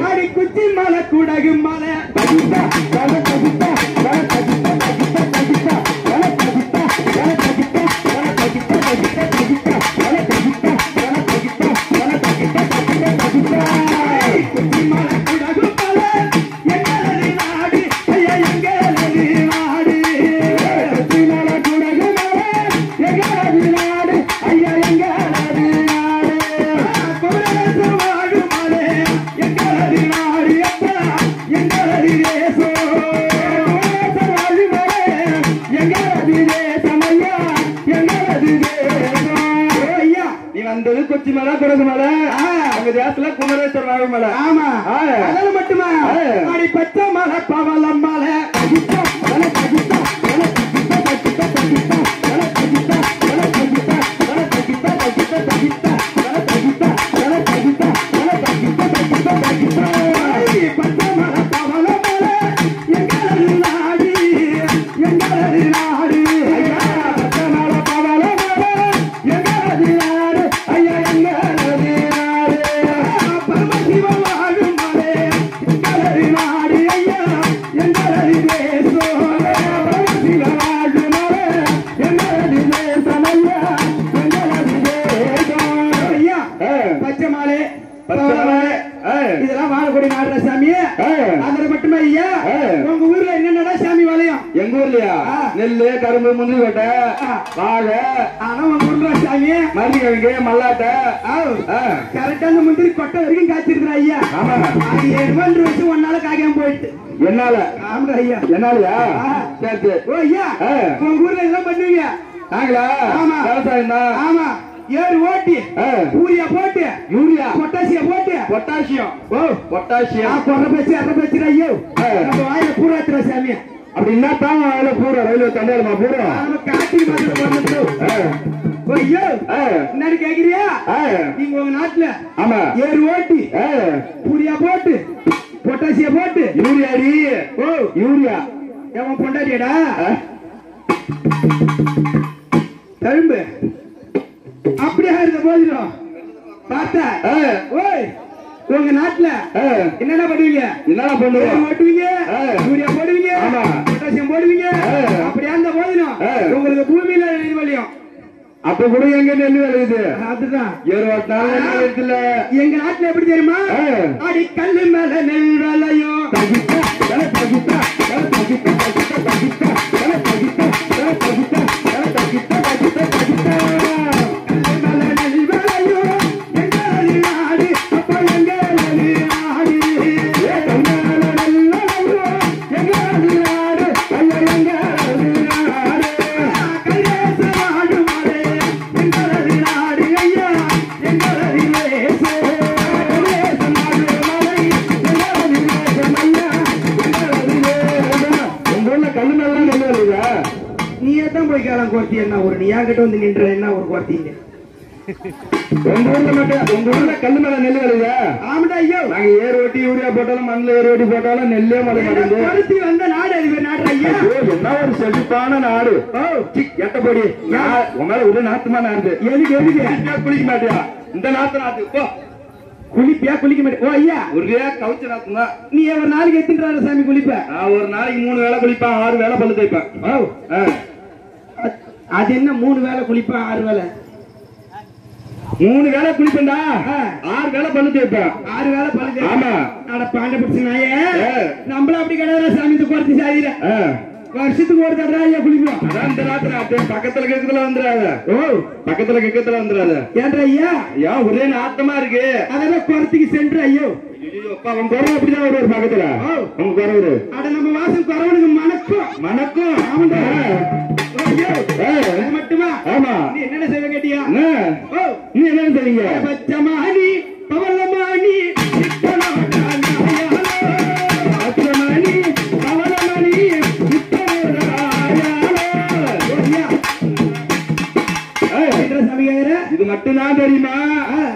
அடி குச்சி மலை குடகு மலை கொச்சி மலை குடகு மலை. அங்க தேசத்துல குமரேஸ்வரர் வாழும் மலை. ஆமா. ஆ. அதனால மட்டுமா. அடி பச்சை மலை. பவளம் மலை எங்க ஊர்லயா. நெல்லு கரும்பு முந்திரி கொட்டை. வாழை சாமி. மருந்து கிழங்கு மல்லாட்டை. கரெக்டா அந்த முந்திரி கொட்டை வரைக்கும் காய்ச்சிருக்கிற ஐயா. ஆமா. மணி வச்சு ஒன்னால காய்க்காம போயிட்டு என்னால? ஆமாடா ஐயா. என்னாலயா. சரி ஓ ஐயா. உங்க ஊர்ல இதெல்லாம் பண்ணுவீங்க? நாங்களா? ஆமா. விவசாயம் தான். ஆமா. ஏறு ஓட்டி. யூரியா போட்டு யூரியா? பொட்டாசிய போட்டு. பொட்டாசியம். ஓ. பொட்டாசியம். கொறை பேச்சு அரை பேச்சு ஐயோ. நம்ம வாயில பூராத்துற சாமி. அப்படின்னா தான் அதுல பூரா ரயில்வே தண்டாயிரமா பூரா ஐயோ. என்னன்னு கேக்குறியா. நீங்க உங்க நாட்டுல ஆமா ஏறு ஓட்டி ஆ. யூரியா போட்டு பொட்டாசிய போட்டு யூரியா அடி ஓ யூரியா எவன் பொண்டாட்டியடா. தழும்பு அப்படியா இருந்த போதிலும் பார்த்தா. ஓய் உங்க நாட்டுல. என்னென்ன பண்ணுவீங்க என்னடா ஏறு பண்ணுவோம் ஓட்டுவீங்க. யூரியா போடுவீங்க ஆமா. பொட்டாசியம் போடுவீங்க? ஆ. அப்படியா இருந்த போதிலும். உங்களுக்கு பூமியில இது வழியும் அப்ப கூட எங்க நெல் விளையுது? அதுதான். எங்க நாட்டுல எப்படி தெரியுமா. அடி கல்லு மேல நெல் விளையும். என்கிட்ட வந்து நின்ற என்ன ஒரு கோர்த்திங்க உங்க ஊர்ல மட்டும் உங்க ஊர்ல கல்லு மேல நெல் விளையுதா ஆமாடா ஐயோ. நாங்க ஏர் ஓட்டி யூரியா போட்டாலும் மண்ணில் ஏர் ஓட்டி போட்டாலும் நெல்லே மழை மாட்டேங்குது. கொளுத்தி வந்த நாடு அது நாடு ஐயா. என்ன ஒரு செழிப்பான நாடு. எட்ட பொடி. மேல ஒரு நாத்துமா நாடு. எதுக்கு எதுக்கு? குளிக்க மாட்டியா? இந்த நாத்து நாத்து போ. குளிப்பியா குளிக்க மாட்டே? ஓ ஐயா. ஒரே கவுச்ச நாத்து தான் நீ ஒரு நாளைக்கு எத்தின்றாரு சாமி குளிப்ப? நான் ஒரு நாளைக்கு மூணு வேளை குளிப்பேன் ஆறு வேளை பல்லு. அ- அது என்ன மூணு வேலை குளிப்பேன் ஆறு வேலை மூணு வேளை குளிப்பேன்டா. ஆ. ஆறு வேளை பல்லு தேய்ப்பேன். ஆறு வேலை பழுது ஆமா. அட பாண்ட. நம்மள அப்படி கிடையாது சாமி குறைச்சி சாதிர. வருஷத்துக்கு ஒரு தடவை ஐயா குளிப்போம். அதான் இந்த நாத்து நாத்து பக்கத்துல கிக்கத்துல வந்துடாத ஓ. பக்கத்துல கிக்கத்துல வந்துடாத ஏன்ற ஐயா? ஏன் ஒரே நாத்தமா இருக்கு. அதெல்லாம் குறத்துக்கு சென்று ஐயோ. ஐயோ, உன் குரல் அப்படிதான் வருவார் பக்கத்துல. உங்க குறவு அட நம்ம வாசம் குறவனுக்கு மணக்கும். மணக்கும். ஆமாண்டா. மட்டுமா? ஆமா நீ என்னென்ன செய்வ கேட்டியா? என்ன? நீ என்ன செய்வீங்க? அச்சமணி பவளமணி இத்தனை சமைக்கிற இது மட்டும்தான் தெரியுமா?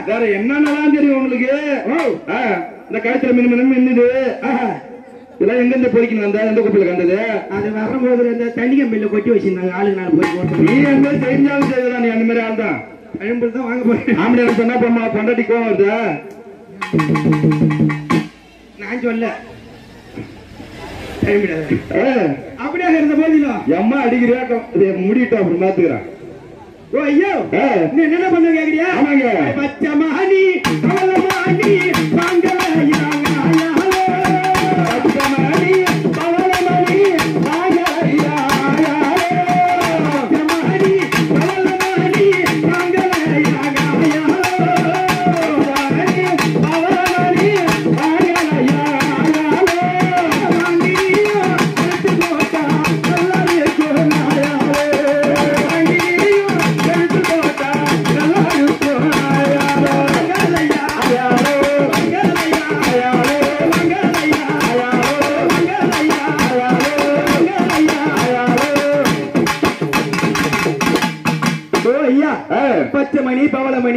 வேற என்னென்னலாம் தெரியும் உங்களுக்கு? இந்த கழுத்துல மினு மினு மின்னுது இதெல்லாம் எங்க இருந்து பொறிக்கணும் வந்த எந்த குப்பையில கண்டது? அது வரும்போது அந்த தண்ணி கம்பியில கொட்டி வச்சிருந்தாங்க. ஆளுங்க நாலு போய் நீ என்ன செஞ்சாலும் செய்யலாம் நீ அந்த மாதிரி ஆள் தான் அழும்பு தான் வாங்க போறேன். ஆம்பளை சொன்னா பொம்மா பொண்டாட்டி கோவம் வருதா? நான் சொல்ல. அப்படியாக இருந்த போதிலும் எம்மா அடிக்கிறியா? முடிட்டோம் அப்புறம் மாத்துக்கிறேன் ஓ ஐயோ. நீ என்ன பண்ண கேக்குறியா? ஆமாங்க. பச்சை மணி கவல மணி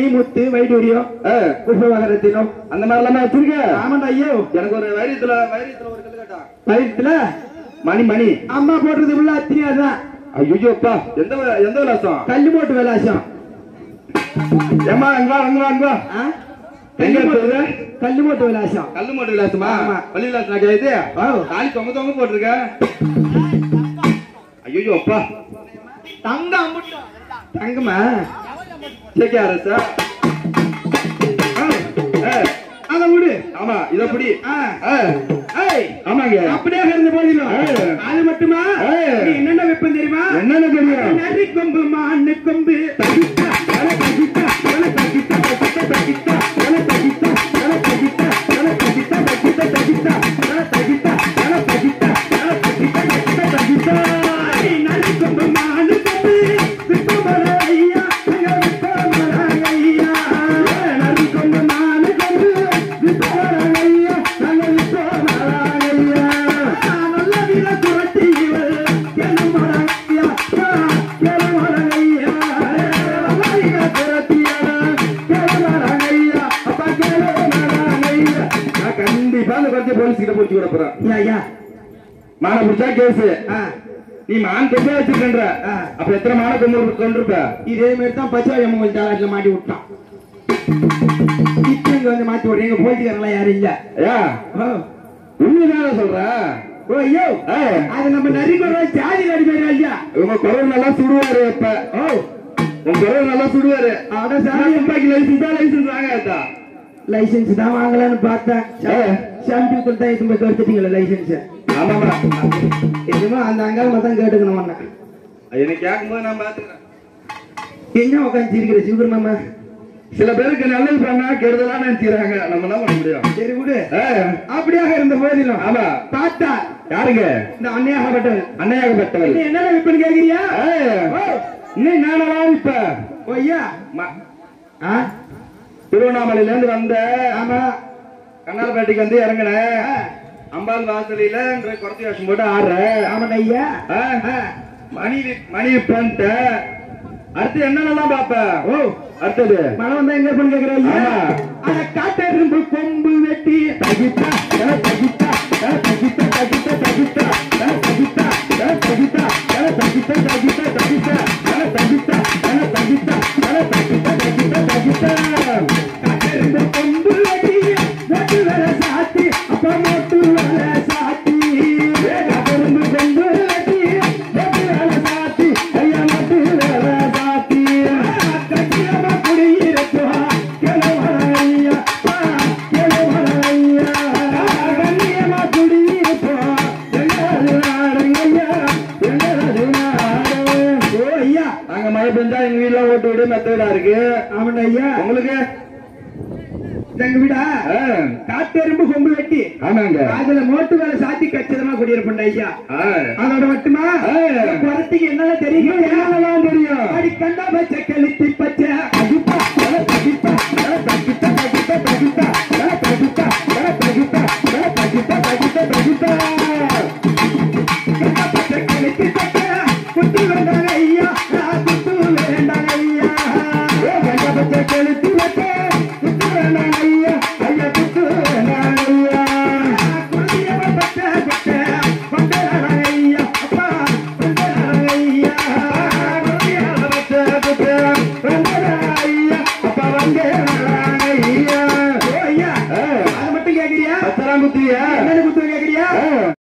பவளமணி முத்து வைடூரியம் புஷ்பவகரத்தினம் அந்த மாதிரி எல்லாம் வச்சிருக்க? ஆமாண்டா ஐயோ. எனக்கு ஒரு வைரியத்துல வைரியத்துல ஒரு கல்லு கேட்டான் வயிற்றுல மணி மணி. அம்மா போடுறது உள்ள அத்தினியா தான் ஐயோப்பா எந்த எந்த விலாசம்? கல்லு போட்டு விலாசம். ஏமா அங்க அங்க அங்க? எங்க இருக்குது? போட்டு- போட்டு விலாசம். கல்லு மாட்டு விலாசமா. பள்ளி விலாசம் ஆ. தாலி தொங்க தொங்க போட்டிருக்க. ஐயோ அப்பா தங்கம். தங்கம்மா? சேக்கே அரசா அத விடு ஆமா இத புடி. ஆமாங்க. அப்படியே இருந்த போதிலும். அது மட்டுமா? என்னென்ன வைப்பேன் தெரியுமா? என்னன்னு தெரியும்? நரி கொம்பு மான்னு கொம்பு. அந்த குறைச்சி போலீஸ் கிட்ட போச்சு விட போறேன். ஐயா மான பிடிச்சா கேஸ். நீ மான் கொண்டு வச்சிருக்கன்ற. அப்ப எத்தனை மான கொண்டு கொண்டிருப்ப இதே மாதிரி தான் பச்சை அம்மன் ஜாலாட்டில மாட்டி விட்டான். இங்க வந்து மாட்டி விடுறேன். எங்க போலீஸ்காரங்களாம் யாரும் இல்ல. உண்மைதானே சொல்ற? ஓ ஐயோ. அது நம்ம நரி கொண்டு ஜாதி ஐயா உங்க குரல் நல்லா சுடுவாரு இப்ப ஓ. உங்க குரல் நல்லா சுடுவாரு. அட சாரி லைசன்ஸ் தான் லைசன்ஸ் லைசன்ஸ் தான் வாங்கலாம்னு பார்த்தேன். சாம்பிள் தான் இது மாதிரி எடுத்துட்டீங்களா லைசன்ஸ் ஆமாமா என்னமோ அந்த அங்காள தான் கேட்டுக்கணும் ஒண்ணு எனக்கு கேட்கும்போது நான் பாத்துக்கிறேன் என்ன உட்காந்து இருக்கிற சிவகுரு மாமா? சில பேருக்கு நல்லது பண்ணா கெடுதலா நினைச்சுக்கிறாங்க. நம்ம என்ன பண்ண முடியும்? சரி விடு. அப்படியாக இருந்த போதிலும் ஆமா. பார்த்தா யாருங்க? இந்த அன்னையாகப்பட்டவள். இன்னும் என்னடா விற்பனை ஓ. இன்னும் நானெல்லாம் இப்ப ஐயா. திருவண்ணாமலையில இருந்து வந்த ஆமா கண்ணார்பேட்டைக்கு வந்து இறங்கினேன் அம்பாள் வாசலில குறைச்சி வேஷம் போட்டு ஆடுறேன் ஆமாடா ஐயா. மணி மணி பண்ணிட்ட அடுத்து என்னென்னலாம் பாப்ப ஓ. அடுத்தது. மழை வந்தா எங்க இருப்பேன்னு கேக்குற ஐயா? ஆமா. அட காட்டெரும்பு கொம்பு வெட்டி தகித்தா தகித்தா. மழை பெஞ்சா எங்க வீட்டுல ஓட்டு வீடு மெத்த வீடா இருக்கு. ஆமாண்டா ஐயா. உங்களுக்கு? எங்க வீடா? காட்டெரும்பு கொம்பு வெட்டி. ஆமாங்க. அதுல மோட்டு வேலை சாத்தி கச்சிதமா குடியிருப்பேன் ஐயா. அதோட மட்டுமா ஆ. குறத்துக்கு என்னால தெரியும்? தெரியும்? அடி கண்டா பச்சை கழுத்தி பச்சை.